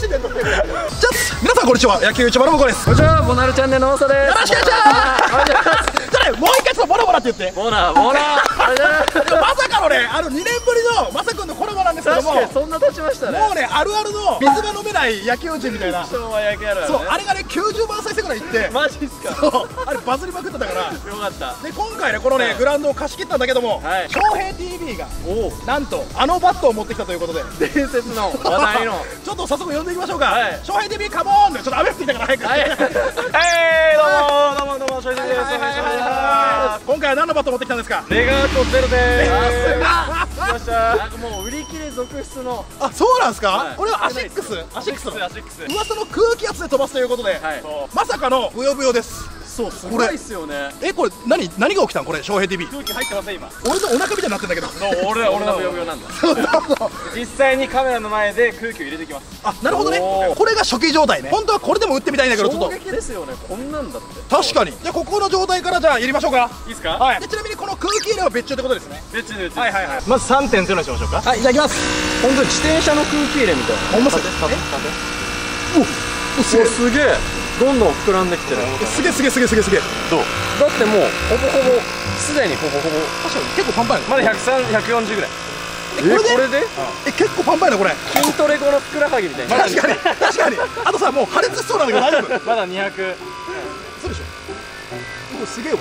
シデントじゃあ皆さんこんにちは。野球 YouTuber の向こうです。こんにちは。ボナルチャンネルの大佐です。よろしくお願いします。じゃあねもう一回ちょっとボラボラって言って。ボナボ まさかのねあの2年ぶりのまさくんのコラボなんですけど確もかにそんな経ちましたね。もうねあるあるの水が飲めない野球人みたいな。そうあれがね90万再生ぐらいいって。マジっすか。あれバズりまくってたよかった。で今回ねこのねグラウンドを貸し切ったんだけどもはい。翔平 TV がおお。なんとあのバットを持ってきたということで。伝説の。話題の。ちょっと早速呼んでいきましょうか。はい。翔平 TV come on ちょっと雨降ってきたから早く。はい。はい。どうもどうもどうも翔平です。お願いします今回は何のバット持ってきたんですか？レガートゼロでーすあ来ましたなんかもう売り切れ続出の。あそうなんですか、はい。これはアシックス？アシックスのアシックス。噂の空気圧で飛ばすということで、はい。まさかのブヨブヨですそうすごいっすよね。えこれ何何が起きたん？これ翔平 TV 空気入ってません今。俺のお腹みたいになってんだけど。俺俺のブヨブヨなんだそうそうそう実際にカメラの前で空気を入れてきますあなるほどねこれが初期状態ね本当はこれでも打ってみたいんだけどちょっと衝撃ですよねこんなんだって確かにじゃあここの状態からじゃあ入れましょうかいいっすかはいでちなみにこの空気入れは別注ってことですね別注で別注はいはいはいまず3.0にしましょうかはいじゃあいきます本当に自転車の空気入れみたいなほんまっすねおすげえすげえどんどん膨らんできてる。すげえすげえすげえすげえすげえ。どう？だってもうほぼほぼすでにほぼほぼ。確かに結構パンパンやなまだ103140ぐらい。えこれ？でこれで？え結構パンパンやなこれ。筋トレ後のふくらはぎみたいに。確かに。確かに。あとさもう破裂しそうなんだけど大丈夫。まだ200そうでしょ。おすげえわ。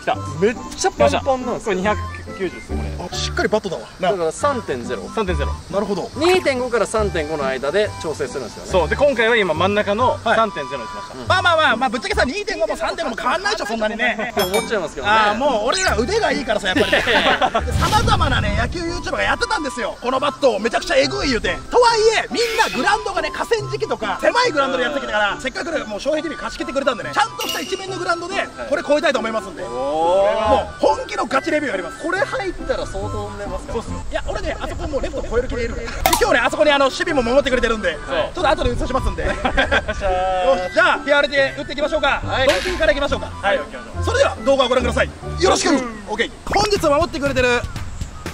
きた。めっちゃパンパンなんですこれ290ですこれあしっかりバットだわ。なだから3.03.0なるほど。2.5から3.5の間で調整するんですよね。そう。で今回は今真ん中のはい。3.0にしました、まあまあまあまあぶっちゃけさ2.5も3.5も変わんないでしょそんなにね。って思っちゃいますけどね。ああもう俺ら腕がいいからさやっぱりね。さまざまなね野球 YouTuber がやってたんですよ。このバットめちゃくちゃえぐい言うて。とはいえみんなグラウンドがね河川敷とか狭いグラウンドでやってきたからせっかくもう翔平 TV 貸し切ってくれたんでねちゃんとした一面のグラウンドでこれ超えたいと思いますんで。もおう本気のガチレビューやりますこれ入ったら相当飛んでますかそうっすよいや俺ねあそこもうレフト超える気でいる。からで今日ねあそこにあの守備も守ってくれてるんで。ちょっと後で映しますんで。よし じゃあ PRT 打っていきましょうか、はい。ドンキーからいきましょうか。はいそれでは動画をご覧ください。よろしく。OK 本日守ってくれてる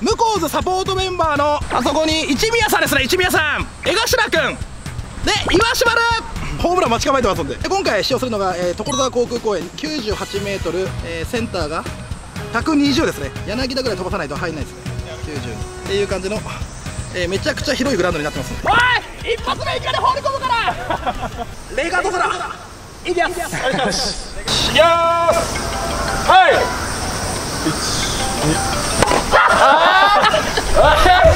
向こうずサポートメンバーのあそこに一宮さんですね。一宮さん。江頭くん。で岩島るホームラン待ち構えてますんで。で今回使用するのが、えー所沢航空公園 98m、えーセンターが120ですね。柳田ぐらい飛ばさないと入んないですね。90っていう感じの、えーめちゃくちゃ広いグラウンドになってますおい!一発目いきなり放り込むから! レイガード空いきますお願いすはい!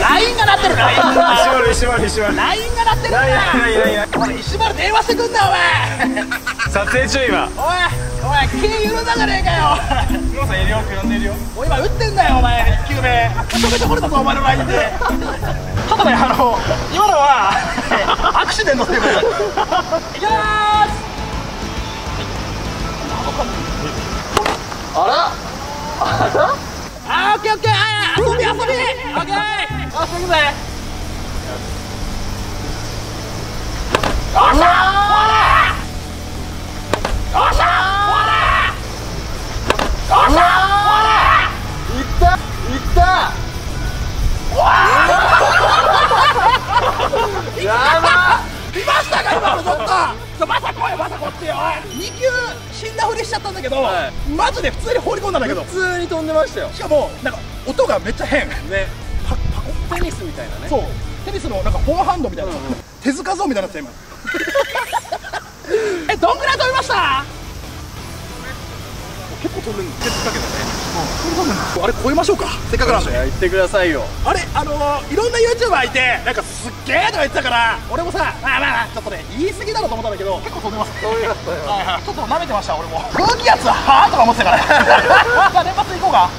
ラインが鳴ってるラインが石丸石丸石丸。ラインが鳴ってるんだ石丸電話してくんなお前。撮影中今。おいおい気緩んだじゃねえかよ。皆さんいるよ呼んでるよ。おい今打ってんだよお前。1球目。めちゃめちゃ掘れたぞお前のラインでちょっとねあの今のは。アクシデントということでいきまーす。あーオッケーオッケー。あー遊び遊び。オッケーあすぐぜしたか今のちょっとちょまた来いまたこっちよおい。2球死んだふりしちゃったんだけど、はマジで普通に放り込んだんだけど。普通に飛んでましたよ。しかもなんか音がめっちゃ変。ね。パパコ。テニスみたいなね。そう。テニスのなんかフォアハンドみたいな、手塚像みたいになってた今。えどんぐらい飛びました？結構飛んでるケツかけたねあれ超えましょうか。せっかくなんで。いや言ってくださいよ。あれあのー、いろんな YouTuber いてなんかすっげーとか言ってたから俺もさまあまあまあちょっとね言い過ぎだろうと思ったんだけど結構飛んでます。そういうやつだよはいはい。ちょっと舐めてました俺も。空気圧はあとか思ってたから。じゃあ連発いこうか。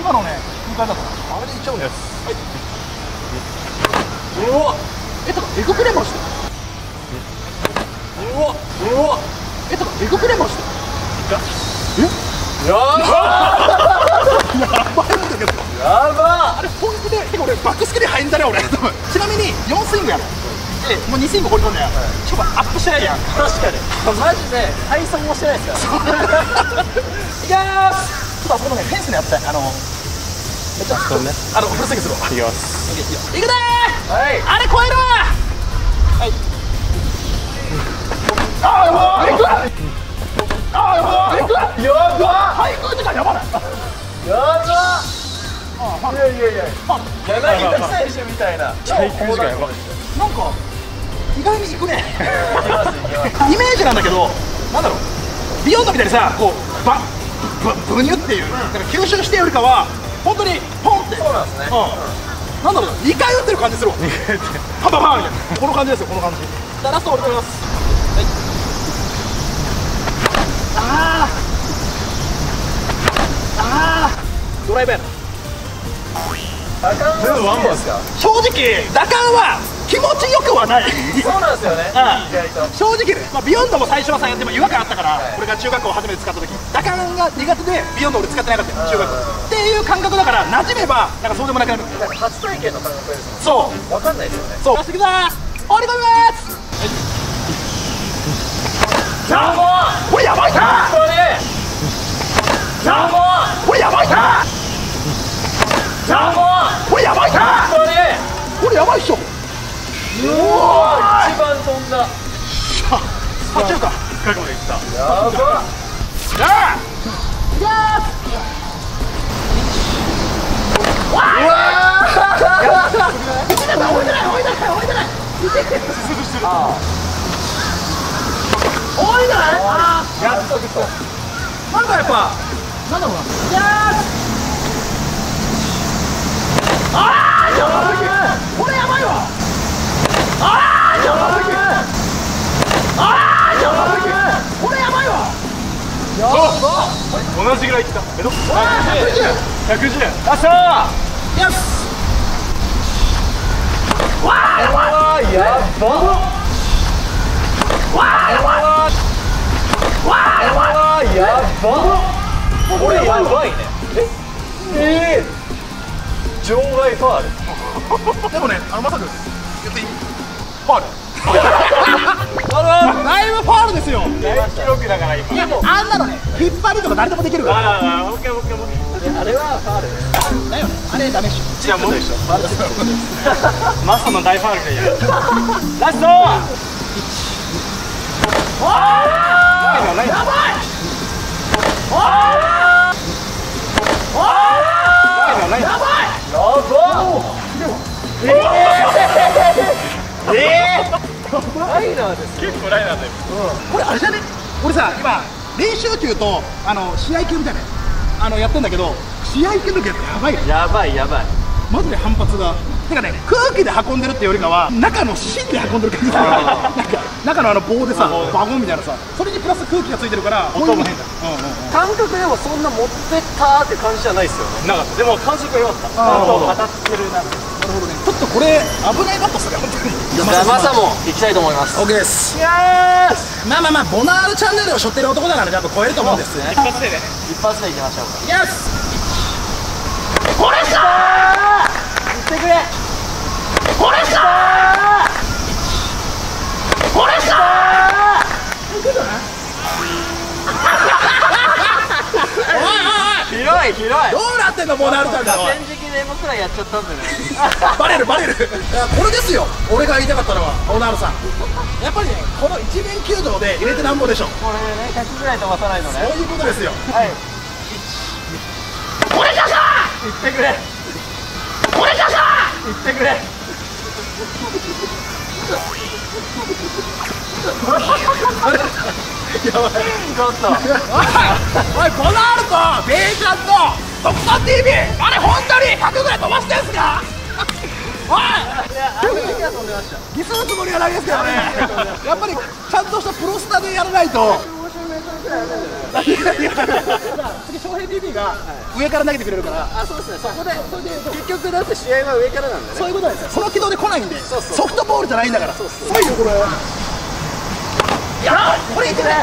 今のね空間だったあれでいっちゃうんですうわ。えとかエゴプレマしてうわ。うわ。えとかエゴプレマしてやばやばい。んだけどやばあれ本気で俺バックスクリーン入んだね俺ちなみに4スイングやろでもう2スイング放り込んだよちょっとアップしてないやん確かにマジで体操もしてないですからいきまーすちょっとあそこのねフェンスにあったあのめっちゃそうねあのフルスイングするわいきますいくでーはいあれ超えるわはいああやばいくらあやばいくらや柳田選手みたい。な最高時間やばなんか意外にいくねイメージなんだけどなんだろう。ビヨンドみたいにさこうバブブニュっていうなんか吸収してよりかは本当にポンって。そうなんですね。うん。なんだろうな2回打ってる感じするわ。パンパンパンみたいな。この感じですよこの感じ。じゃあラスト俺取ります。はい。あー。あー。ドライバーやな全部ワンバンですか？正直打感は気持ちよくはない。そうなんですよね。ああ。意外と。正直ね、まあ、ビヨンドも最初はさでも違和感あったから、これが中学校初めて使った時打感が苦手でビヨンド俺使ってなかったよ中学校。っていう感覚だから馴染めばなんかそうでもなくなる初体験の感覚ですそう。もんわかんないですよね。そう。よし行くぞー。放り込みますジャンボこれやばいなこれジャンボこれやばいなジャンボこれやばいなこれこれやばいっしょうわ一番飛んだ。八中か。深くまで行った。やばじゃあいきますやっと来た。な。んかやっぱなんだろうこれやばいわあーやばいあーやばいこれやばいわ同じぐらい行ったえどわー110 110あっしゃよ。しうわやばわーやばわーやばいうわやばこれやばいねええー、場外ファールでもねあのまさく言っていいファール。だいぶファールですよ。大記録だから今いやあんなのね引っ張りとか誰でもできるから。ああオッケーオッケーオッケーあれはファールだよねあれダメっしょじゃあもうマストの大ファウルでいいやラストやばいやばいやばええー、ライナーです。結構ライナーだよこれあれじゃね？俺さ今練習球とあの試合球みたいな。あのやってんだけど試合球の時やばいね。やばいやばい。マジで反発がてかね空気で運んでるってよりかは中の芯で運んでる感じだなんか中のあの棒でさバゴンみたいなさそれにプラス空気がついてるから音も変だうんうんうん感覚でもそんな持ってったって感じじゃないですよね。なかったでも感触が良かった。ちゃんと当たってるな。なるほどね。ちょっとこれ危ないバットっすね本当に。じゃあマサも行きたいと思います。オッケーです。まあまあまあボナールチャンネルを背負ってる男だからやっぱ超えると思うんですね。一発でね。一発で行きましょうか。イエス。これした行ってくれ。これしたこれした広い広いどうなってんのボナールチャンネルおい。戦時期で僕らやっちゃったんでねバレるバレる。これですよ。俺が言いたかったのはボナールさん。やっぱりねこの一面球道で入れてなんぼでしょこれね100ぐらい飛ばさないとね。そういうことですよ。はい。これじゃさ行ってくれってくれ。やばい。ちょっと。おいボナールとベイちゃんとドクター TV あれ本当に100ぐらい飛ばしてんすか？おい。いやあの時は飛んでましたギスのつもりはないですけどね。やっぱりちゃんとしたプロスタでやらないといやいや次翔平 TV が上から投げてくれるからあそうですねそこでそれで結局だって試合は上からなんでねそういうことなんですよその軌道で来ないんでそうそうソフトボールじゃないんだからそうそうそういうこれやろうこれいってくれ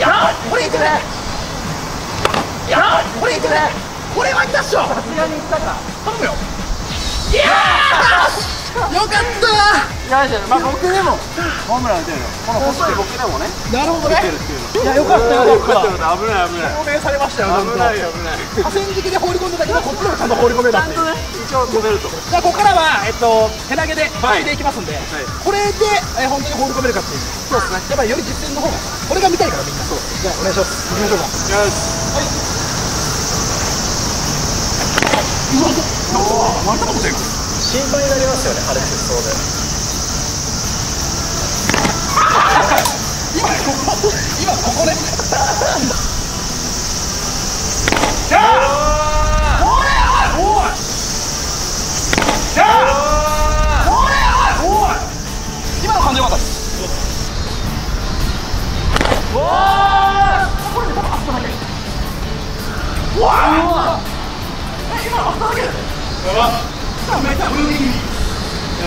やろうこれいってくれやろうこれいってくれこれはいったっしょさすがにいったか頼むよイエーよかった。いやいやまあ僕でも。ホームラン打てるの。この細い僕でもね。なるほどね。いうの。いやよかったよよかっかった。よ危ない危ない。証明されましたよ危ない危ない河川敷で放り込んでたけどこっちでもちゃんと放り込めたっていう。ね一応飛べると。じゃあここからは、えっと、手投げでバッチでいきますんで、い。これで、えー本当に放り込めるかっていう。そうですね。やっぱりより実践の方がこれが見たいからみんな。そう。じゃあお願いします。行きましょうか。よし心配になりますよね破裂しそうで。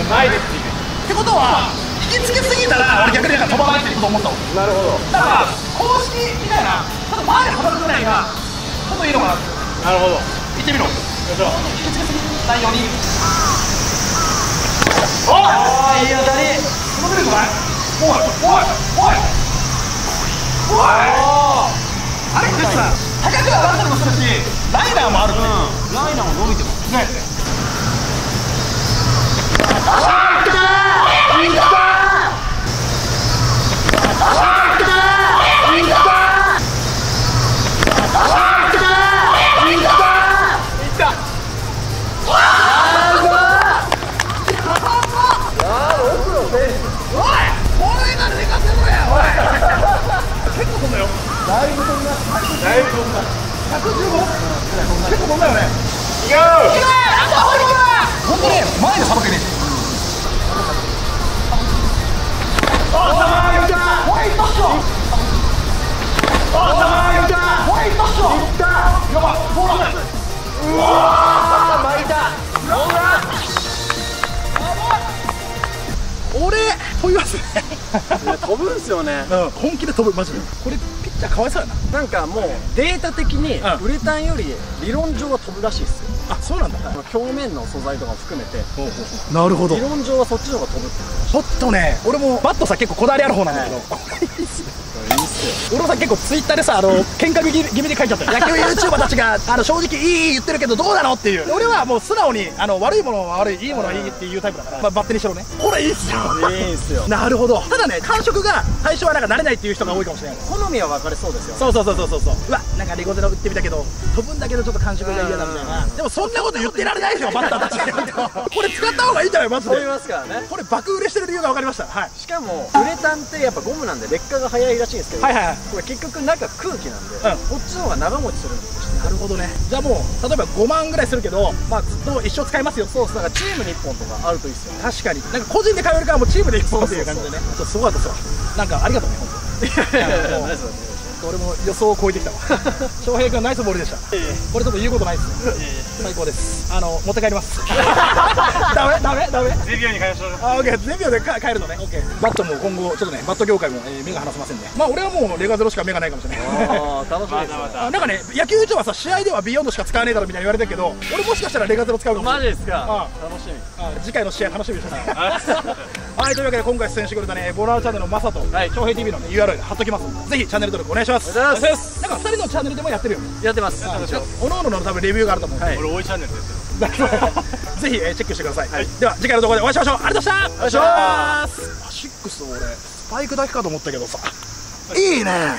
ないですってことは引きつけすぎたら俺逆になんか飛ばないってこと思ったもんなるほど。だから公式みたいなちょっと前で挟むぐらいがちょっといいのかなって。なるほど。よ行ってみろ。いしょ。引きつけすぎないように。おいいい当たり。そのぐらい？じゃないおいおいおいおいあれこれさ高く上がったりもするしライナーもあるって。いうライナーも伸びてます。ねんだよね。いけーいけーあとはほんとね前でさばけねえあーいった。ホワイトっしょあーいった。ホワイトっしょいった。やばいほらうわー巻いた。ほら俺飛びますね飛ぶんすよねうん本気で飛ぶマジでこれピッチャーかわいそうやな。なんかもうデータ的にうん。ウレタンより理論上は飛ぶらしいっすよ。あそうなんだ。表面の素材とかも含めて。なるほど。理論上はそっちの方が飛ぶってちょっとね俺もバットさ結構こだわりある方なんだけど、これい。いっすねいいっす。よ俺もさ結構ツイッターでさあの喧嘩気味で書いちゃったよ。野球 YouTuber たちがあの正直いい言ってるけどどうなの？っていう。俺はもう素直にあの悪いものは悪いいいものはいいっていうタイプだから、まあ、バッテにしろね。これいいっすよ。いいっすよ。なるほど。ただね感触が最初はなんか慣れないっていう人が多いかもしれない。好みは分かれそうですよ。そうそうそうそうそうそう。うわなんかレゴゼロ打ってみたけど飛ぶんだけどちょっと感触が嫌だみたいな。でもそんなこと言ってられないでしょ バッターたちこれ使った方がいいんじゃないマジで。飛びますからね。これ爆売れしてる理由が分かりました。はい。しかもウレタンってやっぱゴムなんで劣化が早いらしいんですけど、はいこれ結局中空気なんで、ん。こっちの方が長持ちするんですよ。なるほどね。じゃあもう例えば5万ぐらいするけどまあずっと一生使えますよ。そうっすだからチームに1本とかあるといいっすよね。確かに。なんか個人で通えるからもうチームで一本っていう感じでね。ちょっとすごかったですわなんかありがとうね本当いやいやいやもうナイスだね俺も予想を超えてきたわ。翔平君ナイスボールでした。これちょっと言うことないですね。最高ですあの持って帰ります。ダメダメダメ。ゼビオに返しましょうあ、オッケー、全秒でか帰るのね。オッケー。バットも今後、ちょっとね、バット業界も、えー目が離せませんね。まあ、俺はもうレガゼロしか目がないかもしれない。ああ楽しみです。ねあなんかね、野球場はさ、試合ではビヨンドしか使わねえだろみたいに言われてるけど、俺もしかしたらレガゼロ使うかもしれない。マジですか？あ楽しみ。あ次回の試合楽しみにしてます。はい、というわけで今回出演してくれたね、ボラーチャンネルのマサと、はい。長平 TV の、ね、URL 貼っときますんで、ぜひチャンネル登録お願いします。なんか2人のチャンネルでもやってるよね。やってます。おのおのの多分レビューがあると思うんで、はい。俺大井チャンネルですよ ぜひ、えーチェックしてください、では次回の動画でお会いしましょう。ありがとうございましたお願いしますアシックス俺スパイクだけかと思ったけどさ。いいね